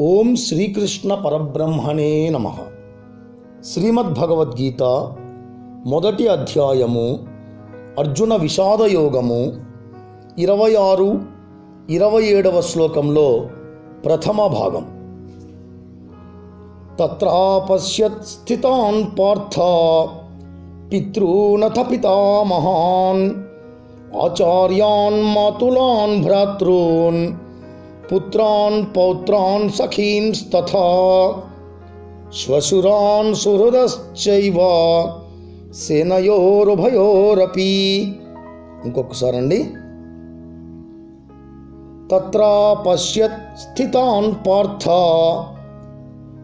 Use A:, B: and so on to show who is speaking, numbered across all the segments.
A: ఓం శ్రీకృష్ణ పరబ్రహ్మణే నమ. శ్రీమద్భగవద్గీత మొదటి అధ్యాయము అర్జున విషాదయోగము ఇరవై ఆరు ఇరవై ఏడవ శ్లోకంలో ప్రథమ భాగం. తత్రాపశ్యత్ స్థితాన్ పార్థ పితృనథ పితామహాన్ ఆచార్యాన్ మాతులాన్ భ్రాతృన్ पुत्रान् पौत्रान् సఖీంస్తథా श्वशुरान् सुहृदश्चैव సేనయోరుభయోరపి ఇంకొకసారి అండి తత్రా పశ్యత్ స్థితాన్ పార్థ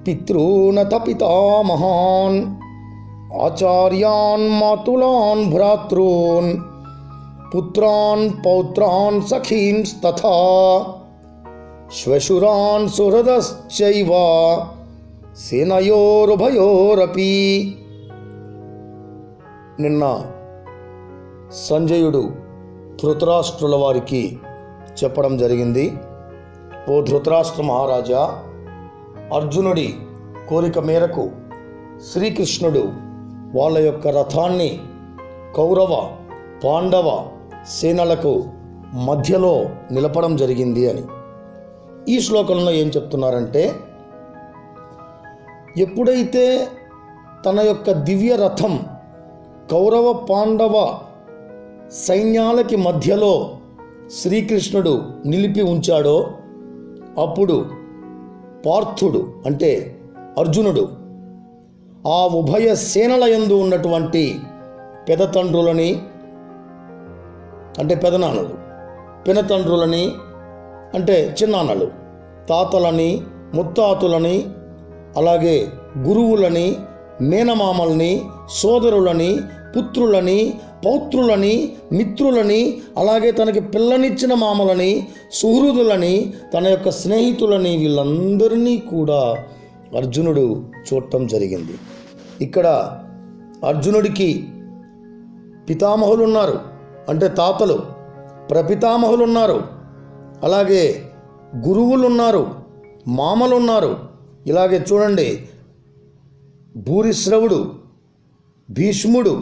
A: పితృనత పితామహాన్ ఆచార్యాన్ మాతులాన్ భ్రాతॄన్ పుత్రాన్ పౌత్రాన్ సఖీంస్తథా। శ్వశురాన్ సుహృదశ్చైవ సేనయోరుభయోరపి నిన్న సంజయుడు ధృతరాష్ట్రుల వారికి చెప్పడం జరిగింది. ఓ ధృతరాష్ట్ర మహారాజా అర్జునుడి కోరిక మేరకు శ్రీకృష్ణుడు వాళ్ళ యొక్క రథాన్ని కౌరవ పాండవ సేనలకు మధ్యలో నిలపడం జరిగింది అని. ఈ శ్లోకంలో ఏం చెప్తున్నారంటే ఎప్పుడైతే తన యొక్క దివ్య రథం కౌరవ పాండవ సైన్యాలకి మధ్యలో శ్రీకృష్ణుడు నిలిపి ఉంచాడో అప్పుడు పార్థుడు అంటే అర్జునుడు ఆ ఉభయ సేనల యందు ఉన్నటువంటి పెదతండ్రులని అంటే పెదనాన్నలు పినతండ్రులని అంటే చిన్నాన్నలు. తాతలని ముత్తాతులని అలాగే గురువులని మేనమామల్ని సోదరులని పుత్రులని పౌత్రులని మిత్రులని అలాగే తనకి పిల్లనిచ్చిన మామలని సుహృదులని తన యొక్క స్నేహితులని వీళ్ళందరినీ కూడా అర్జునుడు చూడటం జరిగింది. ఇక్కడ అర్జునుడికి పితామహులు ఉన్నారు అంటే తాతలు ప్రపితామహులు ఉన్నారు అలాగే గురువులు ఉన్నారు మామలు ఉన్నారు ఇలాగే చూడండి భూరిశ్రవుడు భీష్ముడు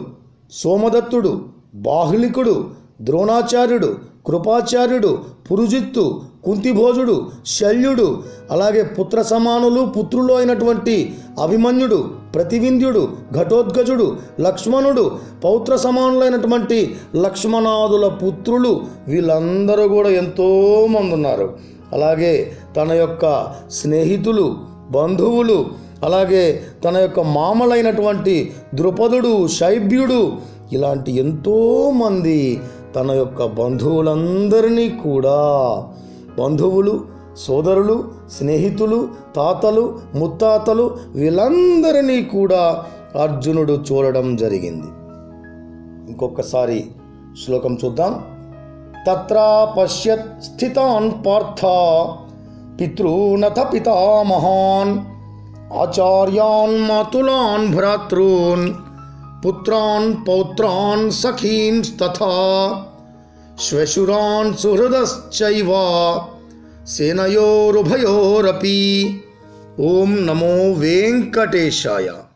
A: సోమదత్తుడు బాహ్లికుడు ద్రోణాచార్యుడు కృపాచార్యుడు పురుజిత్తు కుంతిభోజుడు శల్యుడు అలాగే పుత్ర సమానులు పుత్రులు అయినటువంటి అభిమన్యుడు ప్రతివింధ్యుడు ఘటోద్గజుడు లక్ష్మణుడు పౌత్ర సమానులైనటువంటి లక్ష్మణాదుల పుత్రులు వీళ్ళందరూ కూడా ఎంతోమంది ఉన్నారు. అలాగే తన యొక్క స్నేహితులు బంధువులు అలాగే తన యొక్క మామలైనటువంటి ద్రుపదుడు శైబ్యుడు ఇలాంటి ఎంతోమంది తన యొక్క బంధువులందరినీ కూడా బంధువులు సోదరులు స్నేహితులు తాతలు ముత్తాతలు వీళ్ళందరినీ కూడా అర్జునుడు చూడడం జరిగింది. ఇంకొకసారి శ్లోకం చూద్దాం. తత్రా పశ్యత్ స్థితాన్ పార్థ పితృనథ పితామహాన్ ఆచార్యాన్ మాతులాన్ భ్రాతృన్ పుత్రాన్ పౌత్రాన్ సఖీన్ తథా శ్వశురాన్ సుహృదశ్చైవ सेनयोरुभयोरपि। ॐ नमो वेङ्कटेशाय।